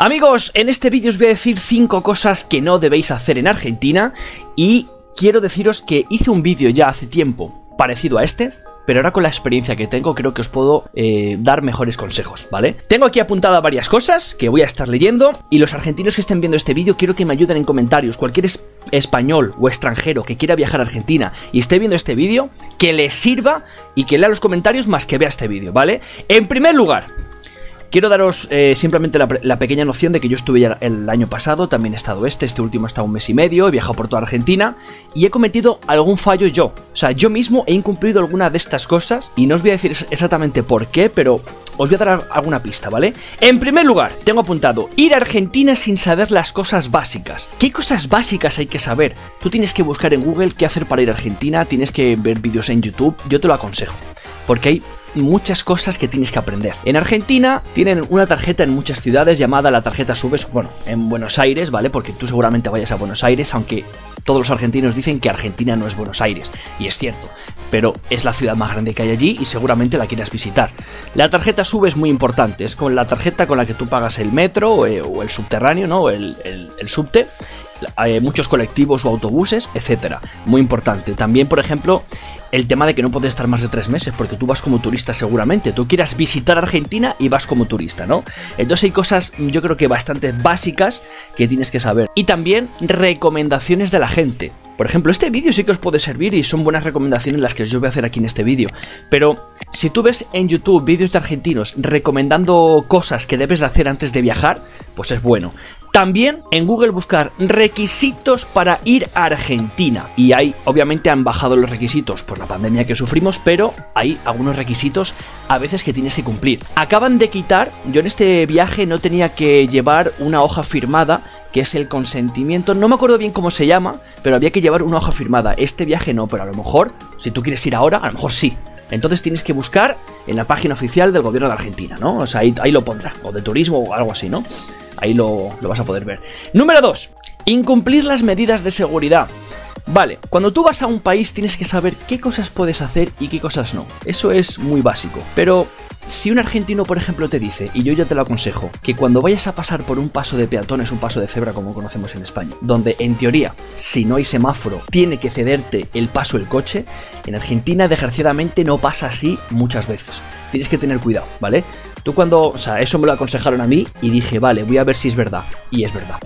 Amigos, en este vídeo os voy a decir 5 cosas que no debéis hacer en Argentina y quiero deciros que hice un vídeo ya hace tiempo parecido a este, pero ahora con la experiencia que tengo creo que os puedo eh, dar mejores consejos, ¿vale? Tengo aquí apuntadas varias cosas que voy a estar leyendo y los argentinos que estén viendo este vídeo quiero que me ayuden en comentarios, cualquier español o extranjero que quiera viajar a Argentina y esté viendo este vídeo, que le sirva y que lea los comentarios más que vea este vídeo, ¿vale? En primer lugar, Quiero daros eh, simplemente la, pequeña noción de que yo estuve ya el año pasado, también he estado este, este último estado un mes y medio, he viajado por toda Argentina y he cometido algún fallo yo. O sea, yo mismo he incumplido alguna de estas cosas y no os voy a decir exactamente por qué, pero os voy a dar alguna pista, ¿vale? En primer lugar, tengo apuntado, ir a Argentina sin saber las cosas básicas. ¿Qué cosas básicas hay que saber? Tú tienes que buscar en Google qué hacer para ir a Argentina, tienes que ver vídeos en YouTube, yo te lo aconsejo porque hay muchas cosas que tienes que aprender. En Argentina tienen una tarjeta en muchas ciudades llamada la tarjeta Subes, bueno, en Buenos Aires, ¿vale? Porque tú seguramente vayas a Buenos Aires, aunque todos los argentinos dicen que Argentina no es Buenos Aires, y es cierto, pero es la ciudad más grande que hay allí y seguramente la quieras visitar. La tarjeta SUBE es muy importante, es con la tarjeta con la que tú pagas el metro o, eh, el subterráneo, ¿no? El, el subte, hay muchos colectivos o autobuses, etcétera. Muy importante. También, por ejemplo, el tema de que no puedes estar más de tres meses, porque tú vas como turista seguramente. Tú quieras visitar Argentina y vas como turista, ¿no? Entonces hay cosas, yo creo que bastante básicas que tienes que saber. Y también recomendaciones de la gente. Por ejemplo, este vídeo sí que os puede servir y son buenas recomendaciones las que yo voy a hacer aquí en este vídeo. Pero si tú ves en YouTube vídeos de argentinos recomendando cosas que debes de hacer antes de viajar, pues es bueno. También en Google buscar requisitos para ir a Argentina. Y ahí obviamente han bajado los requisitos por la pandemia que sufrimos, pero hay algunos requisitos a veces que tienes que cumplir. Acaban de quitar, yo en este viaje no tenía que llevar una hoja firmada que es el consentimiento. No me acuerdo bien cómo se llama, pero había que llevar una hoja firmada. Este viaje no, pero a lo mejor, si tú quieres ir ahora, a lo mejor sí. Entonces tienes que buscar en la página oficial del gobierno de Argentina, ¿no? O sea, ahí, ahí lo pondrá, o de turismo o algo así, ¿no? Ahí lo, vas a poder ver. Número 2. Incumplir las medidas de seguridad. Vale, cuando tú vas a un país tienes que saber qué cosas puedes hacer y qué cosas no. Eso es muy básico. Pero si un argentino, por ejemplo, te dice, y yo ya te lo aconsejo, que cuando vayas a pasar por un paso de peatones, un paso de cebra como conocemos en España, donde en teoría, si no hay semáforo, tiene que cederte el paso el coche, en Argentina desgraciadamente no pasa así muchas veces. Tienes que tener cuidado, ¿vale? Tú cuando, o sea, eso me lo aconsejaron a mí y dije, vale, voy a ver si es verdad. Y es verdad.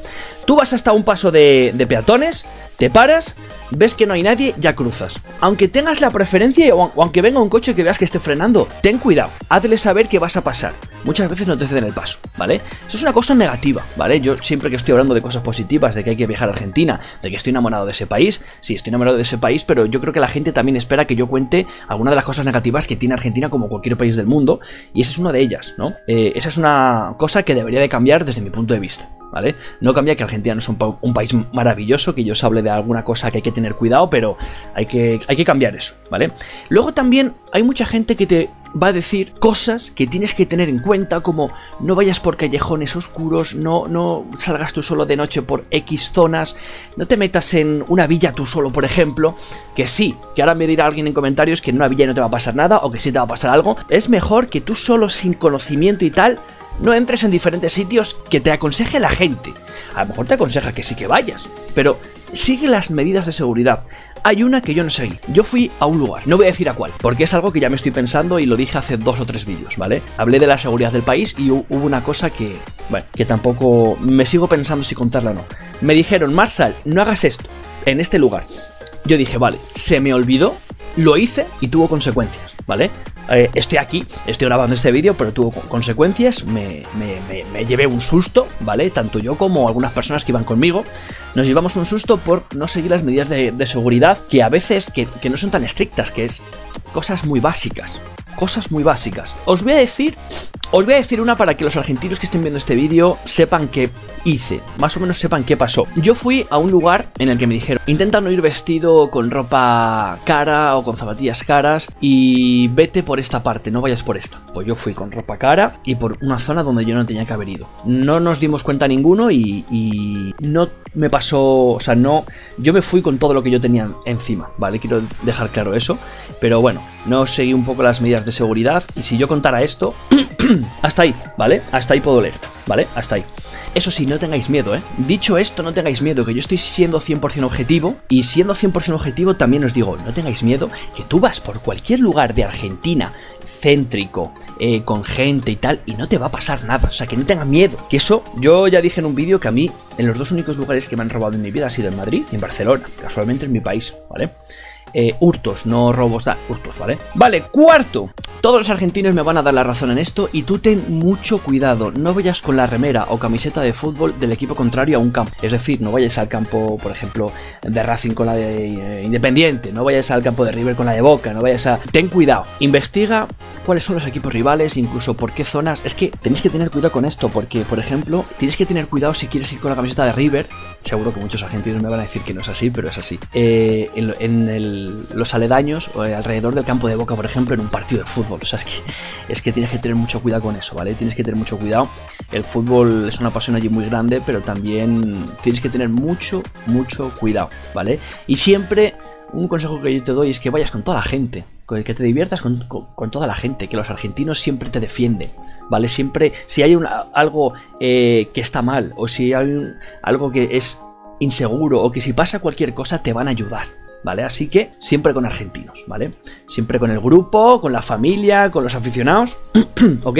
Tú vas hasta un paso de, de peatones, te paras, ves que no hay nadie, ya cruzas. Aunque tengas la preferencia o, aunque venga un coche que veas que esté frenando, ten cuidado, hazle saber que vas a pasar. Muchas veces no te ceden el paso, ¿vale? Eso es una cosa negativa, ¿vale? Yo siempre que estoy hablando de cosas positivas, de que hay que viajar a Argentina, de que estoy enamorado de ese país, sí, estoy enamorado de ese país, pero yo creo que la gente también espera que yo cuente alguna de las cosas negativas que tiene Argentina como cualquier país del mundo, y esa es una de ellas, ¿no? Eh, esa es una cosa que debería de cambiar desde mi punto de vista. ¿Vale? No cambia que Argentina no es un, país maravilloso, que yo os hable de alguna cosa que hay que tener cuidado, pero hay que, hay que cambiar eso, ¿vale? Luego también hay mucha gente que te va a decir cosas que tienes que tener en cuenta como no vayas por callejones oscuros, no, no salgas tú solo de noche por X zonas, no te metas en una villa tú solo, por ejemplo, que sí, que ahora me dirá alguien en comentarios que en una villa no te va a pasar nada o que sí te va a pasar algo, es mejor que tú solo sin conocimiento y tal no entres en diferentes sitios que te aconseje la gente. A lo mejor te aconseja que sí que vayas, pero sigue las medidas de seguridad. Hay una que yo no seguí. Yo fui a un lugar, no voy a decir a cuál, porque es algo que ya me estoy pensando y lo dije hace dos o tres vídeos, ¿vale? Hablé de la seguridad del país y hubo una cosa que, bueno, que tampoco me sigo pensando si contarla o no. Me dijeron, Marshall, no hagas esto en este lugar. Yo dije, vale, se me olvidó, lo hice y tuvo consecuencias, ¿vale? Eh, estoy aquí, estoy grabando este vídeo, pero tuvo consecuencias, me, llevé un susto, ¿vale? Tanto yo como algunas personas que iban conmigo, nos llevamos un susto por no seguir las medidas de, seguridad que a veces que, que no son tan estrictas, que es cosas muy básicas, cosas muy básicas. Os voy a decir os voy a decir una para que los argentinos que estén viendo este vídeo sepan qué hice, más o menos sepan qué pasó. Yo fui a un lugar en el que me dijeron, intenta no ir vestido con ropa cara o con zapatillas caras y vete por esta parte, no vayas por esta. Pues yo fui con ropa cara y por una zona donde yo no tenía que haber ido. No nos dimos cuenta ninguno y, y no me pasó, o sea, no, yo me fui con todo lo que yo tenía encima, ¿vale? Quiero dejar claro eso, pero bueno, no seguí un poco las medidas de seguridad y si yo contara esto... Hasta ahí, ¿vale? Hasta ahí puedo leer, ¿vale? Hasta ahí. Eso sí, no tengáis miedo, ¿eh? Dicho esto, no tengáis miedo, que yo estoy siendo 100% objetivo. Y siendo 100% objetivo, también os digo, no tengáis miedo, que tú vas por cualquier lugar de Argentina, céntrico, eh, con gente y tal, y no te va a pasar nada. O sea, que no tengas miedo. Que eso, yo ya dije en un vídeo que a mí, en los dos únicos lugares que me han robado en mi vida ha sido en Madrid y en Barcelona. Casualmente en mi país, ¿vale? Eh, hurtos, no robos, da, hurtos, ¿vale? Vale, cuarto. Todos los argentinos me van a dar la razón en esto y tú ten mucho cuidado, no vayas con la remera o camiseta de fútbol del equipo contrario a un campo. Es decir, no vayas al campo, por ejemplo, de Racing con la de eh, Independiente, no vayas al campo de River con la de Boca, no vayas a... Ten cuidado, investiga cuáles son los equipos rivales, incluso por qué zonas. Es que tenéis que tener cuidado con esto, porque, por ejemplo, tienes que tener cuidado si quieres ir con la camiseta de River. Seguro que muchos argentinos me van a decir que no es así, pero es así. Eh, en, los aledaños, o alrededor del campo de Boca, por ejemplo, en un partido de fútbol. O sea, es que, es que tienes que tener mucho cuidado con eso, ¿vale? Tienes que tener mucho cuidado. El fútbol es una pasión allí muy grande, pero también tienes que tener mucho, mucho cuidado, ¿vale? Y siempre un consejo que yo te doy es que vayas con toda la gente, que te diviertas con, toda la gente, que los argentinos siempre te defienden, ¿vale? Siempre, si hay algo eh, que está mal, o si hay algo que es inseguro, o que si pasa cualquier cosa, te van a ayudar, ¿vale? Así que siempre con argentinos, ¿vale? Siempre con el grupo, con la familia, con los aficionados, ¿ok?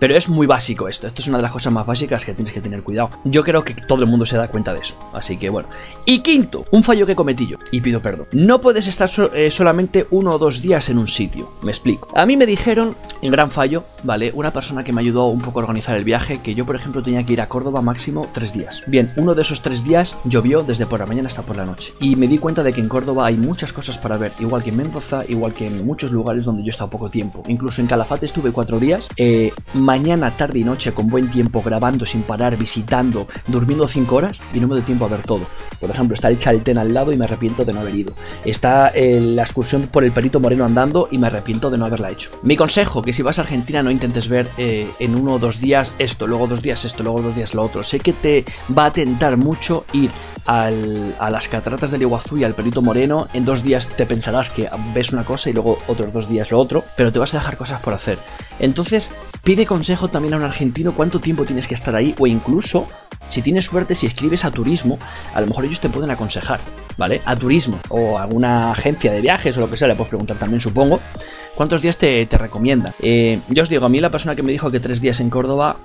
Pero es muy básico esto, esto es una de las cosas más básicas que tienes que tener cuidado. Yo creo que todo el mundo se da cuenta de eso, así que bueno. Y quinto, un fallo que cometí yo, y pido perdón. No puedes estar eh, solamente uno o dos días en un sitio, me explico. A mí me dijeron, en gran fallo, ¿vale? Una persona que me ayudó un poco a organizar el viaje, que yo por ejemplo tenía que ir a Córdoba máximo tres días. Bien, uno de esos tres días llovió desde por la mañana hasta por la noche. Y me di cuenta de que en Córdoba hay muchas cosas para ver, igual que en Mendoza, igual que en muchos lugares donde yo he estado poco tiempo. Incluso en Calafate estuve cuatro días. Eh, mañana, tarde y noche con buen tiempo, grabando sin parar, visitando, durmiendo 5 horas y no me doy tiempo a ver todo. Por ejemplo, está el Chaltén al lado y me arrepiento de no haber ido. Está eh, la excursión por el Perito Moreno andando y me arrepiento de no haberla hecho. Mi consejo, que si vas a Argentina no intentes ver eh, en uno o dos días esto, luego dos días esto, luego dos días lo otro. Sé que te va a tentar mucho ir a las cataratas del Iguazú y al Perito Moreno, en dos días te pensarás que ves una cosa y luego otros dos días lo otro, pero te vas a dejar cosas por hacer. Entonces, pide consejo también a un argentino cuánto tiempo tienes que estar ahí o incluso, si tienes suerte, si escribes a turismo, a lo mejor ellos te pueden aconsejar, ¿vale? A turismo o a alguna agencia de viajes o lo que sea, le puedes preguntar también, supongo. ¿Cuántos días te, te recomienda? Eh, yo os digo, a mí la persona que me dijo que tres días en Córdoba,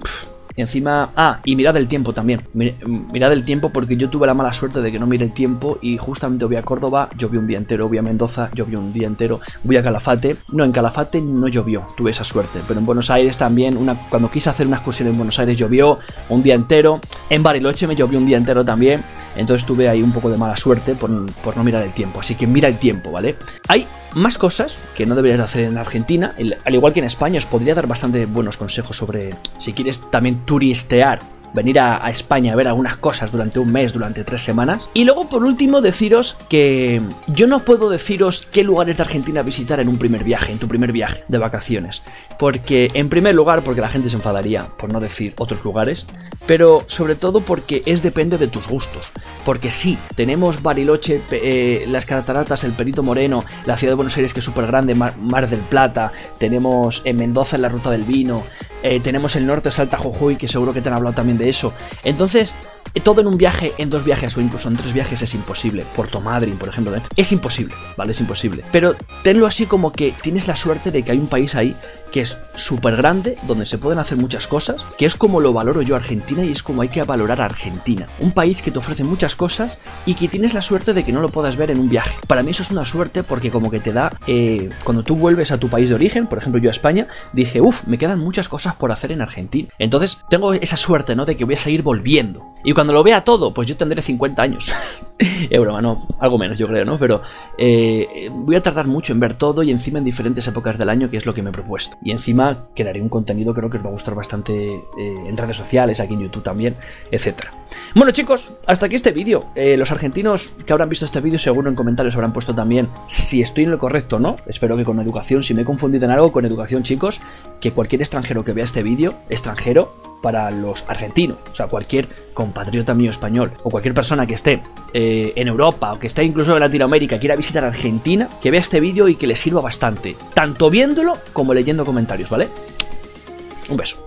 encima... Ah, y mirad el tiempo también. Mirad el tiempo porque yo tuve la mala suerte de que no mire el tiempo y justamente voy a Córdoba, llovió un día entero, voy a Mendoza, llovió un día entero, voy a Calafate. No, en Calafate no llovió, tuve esa suerte. Pero en Buenos Aires también, una, cuando quise hacer una excursión en Buenos Aires llovió un día entero. En Bariloche me llovió un día entero también. Entonces tuve ahí un poco de mala suerte por, por no mirar el tiempo. Así que mira el tiempo, ¿vale? Hay más cosas que no deberías hacer en Argentina, al igual que en España, os podría dar bastante buenos consejos sobre si quieres también turistear venir a, España a ver algunas cosas durante un mes, durante tres semanas. Y luego, por último, deciros que yo no puedo deciros qué lugares de Argentina visitar en un primer viaje, en tu primer viaje de vacaciones. Porque, en primer lugar, porque la gente se enfadaría por no decir otros lugares, pero sobre todo porque es depende de tus gustos. Porque sí, tenemos Bariloche, eh, las Cataratas, el Perito Moreno, la ciudad de Buenos Aires que es súper grande, Mar, del Plata, tenemos en Mendoza en la Ruta del Vino, eh, tenemos el norte Salta Jujuy, que seguro que te han hablado también de eso. Entonces, todo en un viaje, en dos viajes o incluso en tres viajes es imposible. Puerto Madryn, por ejemplo, ¿eh? es imposible, ¿vale? Es imposible. Pero tenlo así como que tienes la suerte de que hay un país ahí que es súper grande, donde se pueden hacer muchas cosas, que es como lo valoro yo Argentina y es como hay que valorar a Argentina. Un país que te ofrece muchas cosas y que tienes la suerte de que no lo puedas ver en un viaje. Para mí eso es una suerte porque como que te da, eh, cuando tú vuelves a tu país de origen, por ejemplo yo a España, dije, uff, me quedan muchas cosas por hacer en Argentina. Entonces tengo esa suerte, ¿no? De que voy a seguir volviendo. Y cuando lo vea todo, pues yo tendré 50 años. es broma, no, algo menos yo creo, ¿no? Pero eh, voy a tardar mucho en ver todo y encima en diferentes épocas del año, que es lo que me he propuesto. Y encima crearé un contenido creo que os va a gustar bastante eh, en redes sociales, aquí en YouTube también, etcétera. Bueno chicos, hasta aquí este vídeo. Eh, los argentinos que habrán visto este vídeo seguro en comentarios habrán puesto también si estoy en lo correcto o no. Espero que con educación, si me he confundido en algo, con educación chicos, que cualquier extranjero que vea este vídeo, extranjero, para los argentinos, o sea, cualquier compatriota mío español o cualquier persona que esté eh, en Europa o que esté incluso en Latinoamérica, quiera visitar Argentina, que vea este vídeo y que le sirva bastante, tanto viéndolo como leyendo comentarios, ¿vale? Un beso.